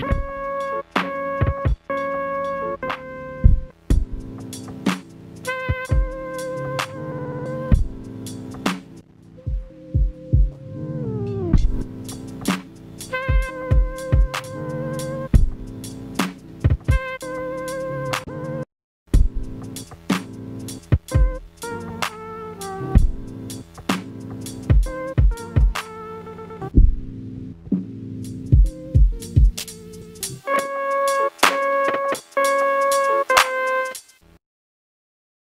Whoa.